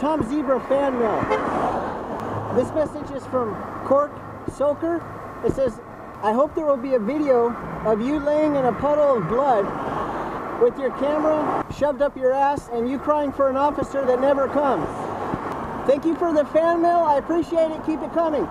Tom Zebra fan mail. This message is from Cork Soaker. It says, I hope there will be a video of you laying in a puddle of blood with your camera shoved up your ass and you crying for an officer that never comes. Thank you for the fan mail. I appreciate it. Keep it coming.